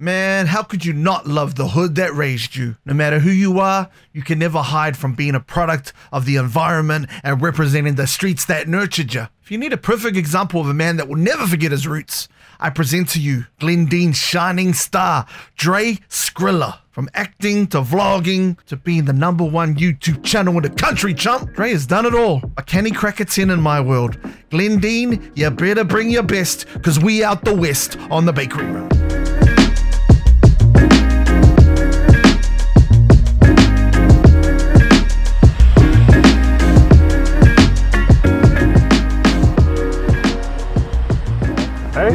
Man, how could you not love the hood that raised you? No matter who you are, you can never hide from being a product of the environment and representing the streets that nurtured you. If you need a perfect example of a man that will never forget his roots, I present to you Glendene's shining star, Dre Skrila. From acting to vlogging to being the number one YouTube channel in the country, chump. Dre has done it all. A canny crack a 10 in my world. Glendene, you better bring your best, cause we out the west on the bakery run.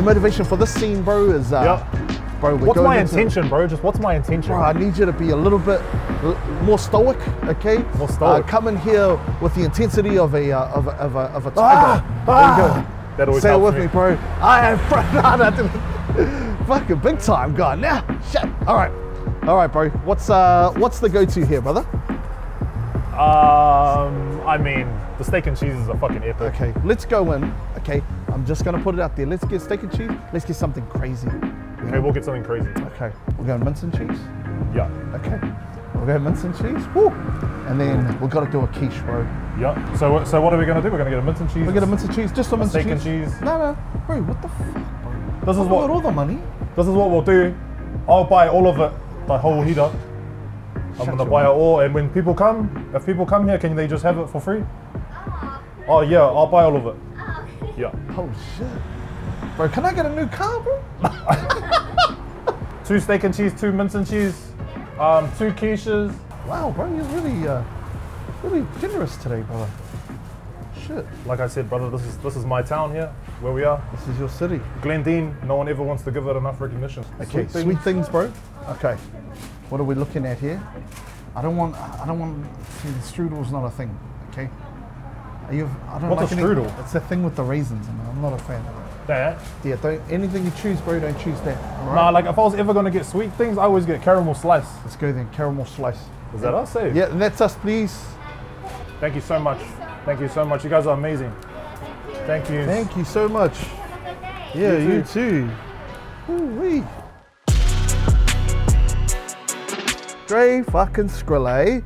Your motivation for this scene, bro, is uh, Yep. bro. What's my intention, bro? Just what's my intention? Bro, I need you to be a little bit more stoic, okay? More stoic. Uh, come in here with the intensity of a uh, of a of a, of a tiger. Ah, there ah. you go. That always Say it with me. me, bro. I am fr- nah, nah, dude. fucking big time guy now. Shit. All right, all right, bro. What's uh what's the go-to here, brother? Um, I mean, the steak and cheese is a fucking epic. Okay, let's go in. Okay, I'm just gonna put it out there. Let's get steak and cheese. Let's get something crazy. Okay, we'll get something crazy. Okay, we're going mince and cheese. Yeah, Okay, we're going mince and cheese. Woo. And then we've got to do a quiche, bro. yeah. So, what- so what are we gonna do? We're gonna get a mince and cheese. We get a mince and cheese, just a mince steak and and cheese. cheese. No, no, bro. What the fuck, bro? This is I got what all the money. this is what we'll do. I'll buy all of it, the whole heater. I'm Shut gonna your buy it all, and when people come, if people come here, can they just have it for free? Uh-huh. Oh yeah, I'll buy all of it. Yeah. Oh shit, bro. Can I get a new car, bro? Two steak and cheese, two mince and cheese, um, two quiches. Wow, bro. You're really, uh, really generous today, brother. Shit, Like I said, brother, this is this is my town here, where we are. this is your city. Glendene, no one ever wants to give it enough recognition. Okay, sweet things, bro. Okay, what are we looking at here? I don't want. I don't want. See, the strudel's not a thing. Okay. Are you? I don't What's like a any- strudel? It's the thing with the raisins, and I'm not a fan of it. That. Yeah, don't anything you choose, bro. Don't choose that. right? Nah, like if I was ever gonna get sweet things, I always get caramel slice. Let's go then. Caramel slice. Is that us? Hey? Yeah, that's us, please. Thank you so much. Thank you so much. You guys are amazing. Thank you. Thank you so much. Yeah, You you too. Ooh-wee. Dre fucking Skrila, eh?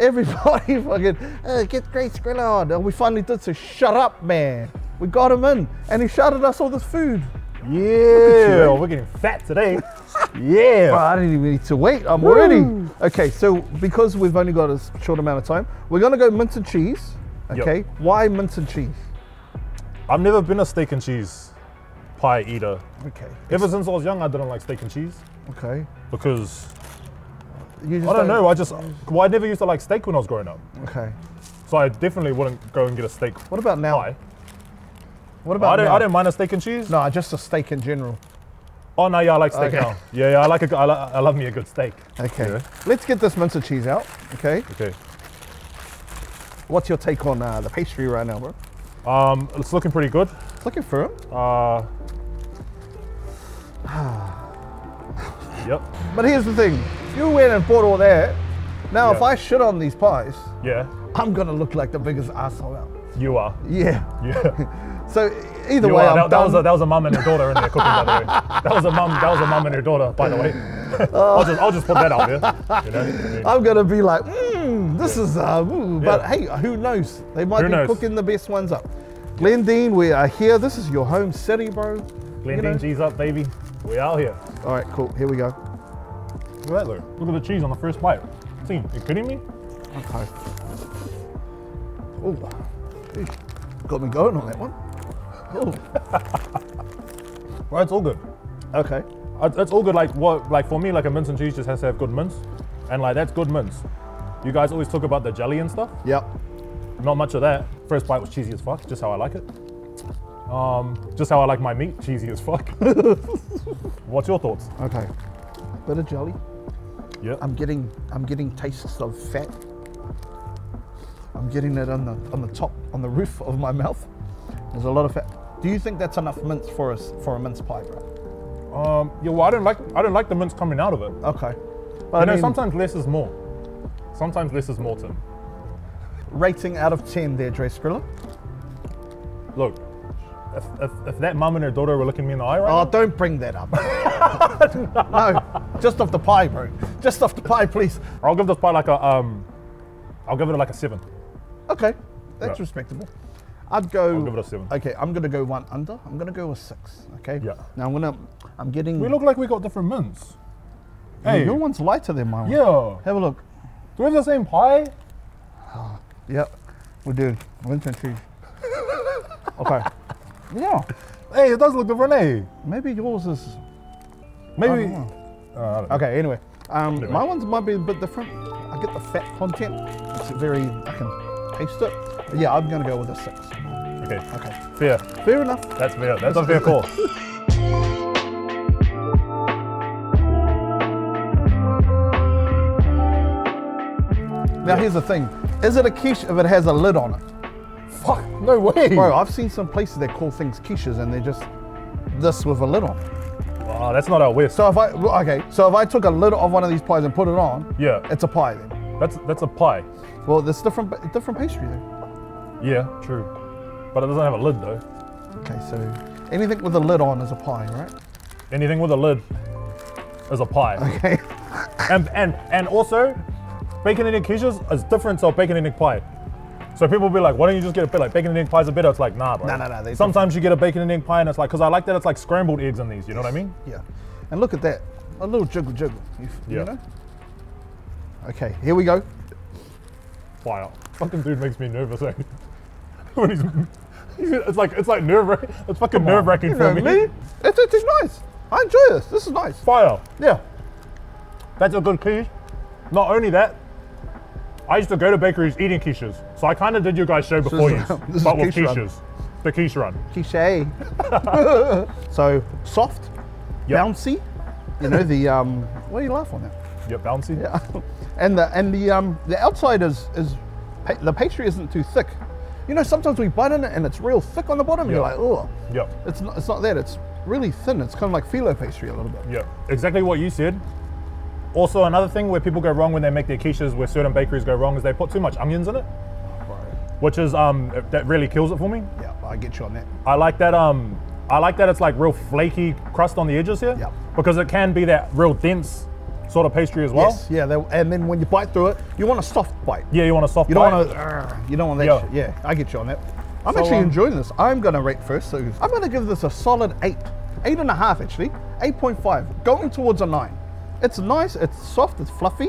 Everybody fucking, uh, get Dre Skrila on. And we finally did, so shut up, man. We got him in, and he shouted us all this food. Yeah, eh? we're getting fat today. yeah. Bro, I didn't even need to wait. I'm already. Okay, so because we've only got a short amount of time, we're gonna go mince and cheese. Yep. Okay, why mince and cheese? I've never been a steak and cheese pie eater. Okay, Ever since I was young, I didn't like steak and cheese okay. because You just I don't know. I just well, I never used to like steak when I was growing up, Okay. so I definitely wouldn't go and get a steak What about now? pie. What about? I don't, now? I don't mind a steak and cheese. No, just a steak in general. Oh no, yeah, I like steak Okay. now. Yeah, yeah, I like a, I, li- I love me a good steak. Okay. Yeah. Let's get this mince cheese out. Okay. Okay. What's your take on uh, the pastry right now, bro? Um, it's looking pretty good. It's looking firm. Uh. yep. But here's the thing: you went and bought all that. Now, if I shit on these pies, Yeah. I'm gonna look like the biggest asshole out. You are. Yeah. Yeah. So either You way. That, that was a, that was a mum and her daughter in there cooking, by the way. That was a mum. That was a mum and her daughter, by the way. I'll just I'll just put that out there. You know? I'm gonna be like, mmm, this is uh, ooh. but Yeah. hey, who knows? They might Who be knows? cooking the best ones up. Glendene, we are here. This is your home city, bro. Glendene You know? cheese up, baby. We are here. All right, cool. Here we go. Look at that though. Look at the cheese on the first bite. See, you kidding me? Okay. Oh, got me going on that one. Oh, Well, it's all good. okay. It's it's all good. Like what? Like for me, like a mince and cheese just has to have good mince, and like that's good mince. You guys always talk about the jelly and stuff. Yep. Not much of that. First bite was cheesy as fuck, just how I like it. Um, just how I like my meat, cheesy as fuck. What's your thoughts? Okay. Bit of jelly. Yeah. I'm getting, I'm getting tastes of fat. I'm getting it on the on the top, on the roof of my mouth. There's a lot of fat. Do you think that's enough mince for us for a mince pie, bro? Um, yeah. Well, I don't like I don't like the mince coming out of it. Okay. You But I know, mean, sometimes less is more. Sometimes less is more, Tim. rating out of ten there, Dre Skrila. Look, if, if, if that mum and her daughter were looking me in the eye right Oh, now, don't bring that up. no, just off the pie, bro. Just off the pie, please. I'll give this pie like a um, I'll give it like a seven. Okay, that's Yeah. respectable. I'd go. I'll give it a seven. Okay, I'm gonna go one under. I'm gonna go a six. Okay. Yeah. Now I'm gonna. I'm getting. We look like we got different mints. Hey, Your one's lighter than mine. yeah. Have a look. Do we have the same pie? Yep. We do. Winston cheese. okay. Yeah. Hey, it does look different, eh? Maybe yours is. Maybe. I don't Uh, I don't know. Okay. Anyway, um, Anyway. my ones might be a bit different. I get the fat content. It's very. I can taste it. But yeah, I'm gonna go with a six. Okay. Okay. Fair. Fair enough. That's fair. That's a fair call. Now here's the thing: Is it a quiche if it has a lid on it? Fuck. No way. Bro, I've seen some places that call things quiches and they're just this with a lid on. Wow, that's not our West. So if I okay, so if I took a lid off one of these pies and put it on, Yeah. it's a pie then. That's that's a pie. Well, there's different different pastry there. Yeah, true. But it doesn't have a lid though. Okay, so anything with a lid on is a pie, right? Anything with a lid is a pie. Okay. And and and also, bacon and egg quiches is different to bacon and egg pie. So people will be like, why don't you just get a bit like bacon and egg pies are better? It's like, nah, bro. No, no, no, Sometimes you get a bacon and egg pie and it's like, because I like that it's like scrambled eggs in these, you know what I mean? Yeah. And look at that. A little jiggle jiggle. You, f- you Yeah. know? Okay, here we go. Fire. Fucking dude makes me nervous, eh? when he's, it's like, it's like nerve wracking. It's fucking nerve wracking You for me. me? It's, it's, it's nice. I enjoy this. This is nice. Fire. Yeah. That's a good quiche. Not only that, I used to go to bakeries eating quiches. So I kind of did your guys' show before you, but with quiche run. quiches. The quiche run. Cliche. so soft, Yep. bouncy. You know the um. What are you laughing at? Yep, bouncy. Yeah. And the and the um the outside is is the pastry isn't too thick. You know sometimes we bite in it and it's real thick on the bottom. You're like, oh, Yep. it's not it's not that. It's really thin. It's kind of like phyllo pastry a little bit. Yeah, exactly what you said. Also, another thing where people go wrong when they make their quiches, where certain bakeries go wrong, is they put too much onions in it, which is um that really kills it for me. Yeah, I get you on that. I like that um I like that it's like real flaky crust on the edges here, Yeah. because it can be that real dense sort of pastry as well. yes, yeah. they- And then when you bite through it, you want a soft bite. Yeah, you want a soft. You don't bite. want to. You don't want that. Yeah. Shit. Yeah, I get you on that. I'm So, actually um, enjoying this. I'm gonna rate first. So I'm gonna give this a solid eight, eight and a half actually, eight point five, going towards a nine. It's nice. It's soft. It's fluffy.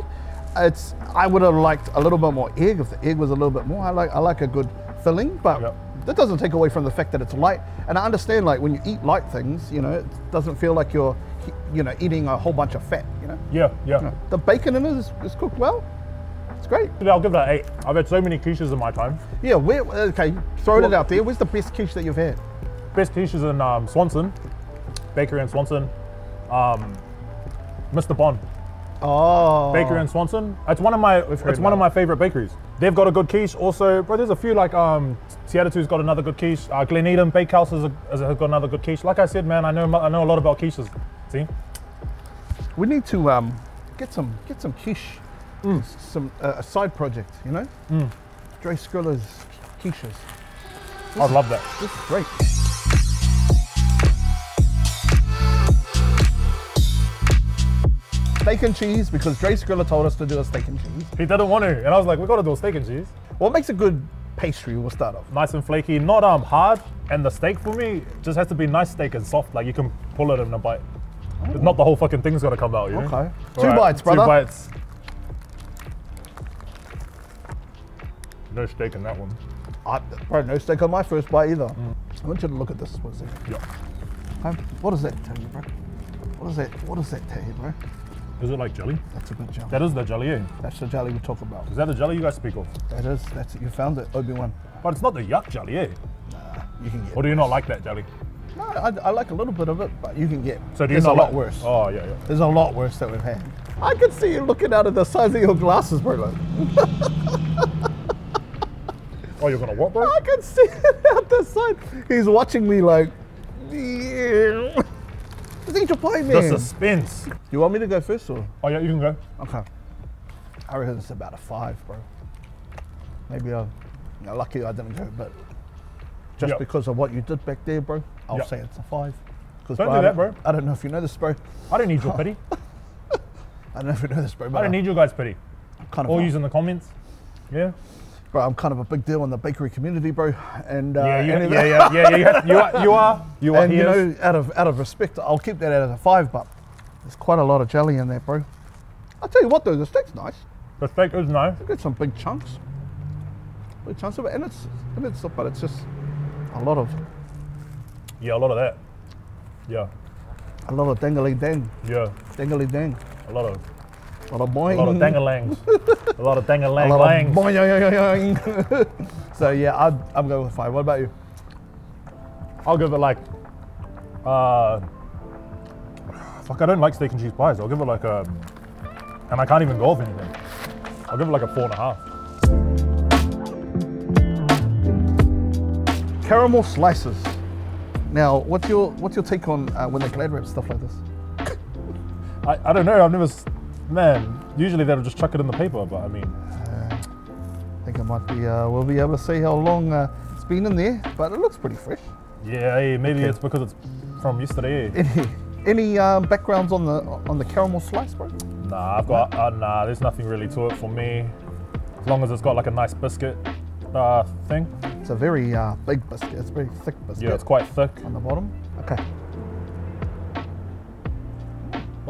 It's. I would have liked a little bit more egg if the egg was a little bit more. I like. I like a good filling, but Yep. that doesn't take away from the fact that it's light. And I understand like when you eat light things, you know, it doesn't feel like you're, you know, eating a whole bunch of fat. You know. Yeah, yeah. You know, The bacon in it is, is cooked well. It's great. I'll give that eight. I've had so many quiches in my time. Yeah, where, okay, throwing it out there. Where's the best quiche that you've had? Best quiches in um, Swanson, bakery in Swanson, um, Mr. Bond. Oh. bakery in Swanson. It's one of my it's one of my favorite bakeries. They've got a good quiche. Also, bro, there's a few like um Te Atatu's got another good quiche. Uh, Glen Eden Bakehouse has, a, has got another good quiche. Like I said, man, I know I know a lot about quiches. See, We need to um, get some get some quiche, Mm. some uh, a side project, you know? Dre Skrila's quiches. I'd love that. This is great. Steak and cheese because Dre Skrila told us to do a steak and cheese. He didn't want to, and I was like, we got to do a steak and cheese. What makes a good pastry? We'll start off. Nice and flaky, not um hard. And the steak for me just has to be nice steak and soft. Like you can pull it in a bite. Not the whole fucking thing's gonna come out. You? Okay. All Two bites, brother. Two bites. No steak in that one. I, bro, no steak on my first bite either. Mm. I want you to look at this. What is it? Yeah. Um, what does that tell you, bro? What does that? What does that tell you, bro? Is it like jelly? That's a good jelly. That is the jelly, eh? That's the jelly we talk about. Is that the jelly you guys speak of? That is. That's it. You found it, Obi Wan. But it's not the yuck jelly, eh? You can get. Or do you not like that jelly? No, I, I like a little bit of it, but you can get. So do you There's not a lot like- worse. Oh yeah, yeah. There's a lot worse that we've had. I can see you looking out of the sides of your glasses, bro. Oh, you're gonna what, bro? I can see it out the side. He's watching me like. Yeah. Eat your pie, The suspense. You want me to go first or? Oh yeah, you can go. Okay. I reckon it's about a five, bro. Maybe I'm you know, lucky I didn't go, but just Yep. because of what you did back there, bro, I'll Yep. say it's a five. Don't I do that, bro. I don't know if you know this, bro. I don't need your pity. I don't know if you know this, bro. But I don't need your guys' pity. I'm kind of use in the comments. Yeah. Bro. I'm kind of a big deal in the bakery community, bro. And uh, Yeah, you, and- yeah, yeah, yeah, yeah, you, have- you are, you are, you are and you know, out of out of respect, I'll keep that at a five. But there's quite a lot of jelly in there, bro. I'll tell you what, though, the steak's nice. the steak is nice. Got some big chunks, big chunks of it, and it's and it's but it's just a lot of Yeah, a lot of that. Yeah, a lot of dangly dang, yeah, dangly dang, a lot of, a lot of boing. a lot of dangalangs, a lot of a dangalang lot langs. of boing, yoing. So yeah, I'd, I'm going with five. What about you? I'll give it like, uh, fuck, I don't like steak and cheese pies. I'll give it like a, and I can't even go off anything. I'll give it like a four and a half. Caramel slices. Now, what's your what's your take on uh, when they glad wrap stuff like this? I, I don't know. I've never, man. Usually they'll just chuck it in the paper, but I mean, I think it might be. Uh, we'll be able to see how long uh, it's been in there, but it looks pretty fresh. yeah, hey, maybe Okay. it's because it's from yesterday. eh? Any any um, backgrounds on the on the caramel slice, bro? Nah, I've got uh, nah. There's nothing really to it for me. As long as it's got like a nice biscuit uh, thing. It's a very uh, big biscuit. It's a very thick biscuit Yeah, it's quite thick. on the bottom. Okay.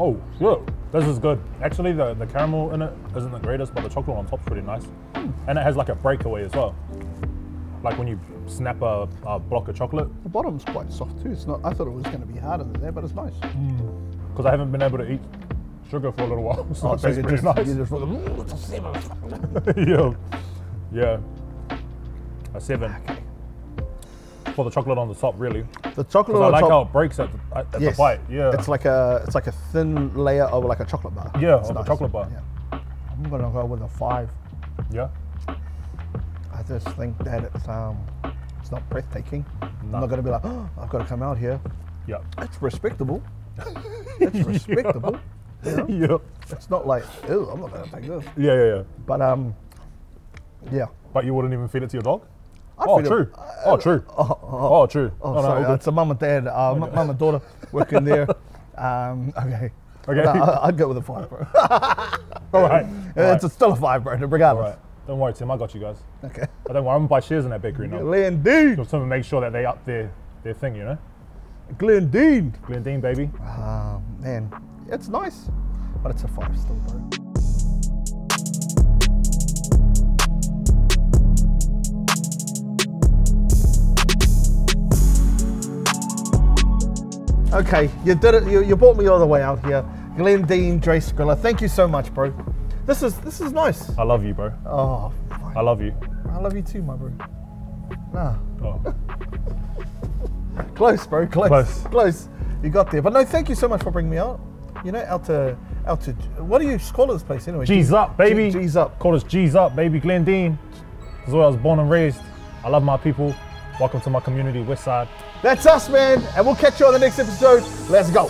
Oh, yeah, this is good. Actually, the, the caramel in it isn't the greatest, but the chocolate on top's pretty nice. And it has like a breakaway as well. Like when you snap a, a block of chocolate. The bottom's quite soft too. It's not. I thought it was going to be harder than that, but it's nice. Mm. Because I haven't been able to eat sugar for a little while, so Oh, it so tastes pretty just, nice. just "Ooh, it's a seven." yeah, yeah. A seven. For the chocolate on the top, really. The chocolate 'Cause I on like top. how it breaks at, the, at, yes. the bite. Yeah. It's like a it's like a thin layer of like a chocolate bar. Yeah, It's of a chocolate bar. Yeah. I'm gonna go with a five. yeah. I just think that it's um it's not breathtaking. I'm not gonna be like, oh, I've got to come out here. Yeah. It's respectable. it's respectable. You know? yeah. It's not like, ew, I'm not gonna take this. Yeah, yeah, yeah. But um, yeah. But you wouldn't even feed it to your dog? I'd oh, feed it- true. oh, true. Oh, oh, Oh, true. oh, no, no, sorry, all good. it's a mum and dad, uh, mu- mum and daughter working there. Um, okay. Okay. No, I- I'd go with a five, bro. all right. All right. it's a, still a five, bro, regardless. right. Don't worry, Tim. I got you guys. Okay. I don't worry. I'm gonna buy shares in that bakery now. Glendene. Just to make sure that they up their their thing, you know. Glendene. Glendene, baby. Um, man, it's nice, but it's a five still, bro. Okay, you did it. You, you brought me all the way out here, Glendene Dre Skrila. Thank you so much, bro. This is this is nice. I love you, bro. Oh, fine. I love you. I love you too, my bro. Nah, Oh. close, bro. Close. Close. Close. You got there, but no, thank you so much for bringing me out. You know, out to out to what do you call this place anyway? G's up, baby. G's up. Call us G's up, baby. Glendene. This is where I was born and raised. I love my people. Welcome to my community, West Side. That's us, man, and we'll catch you on the next episode. Let's go.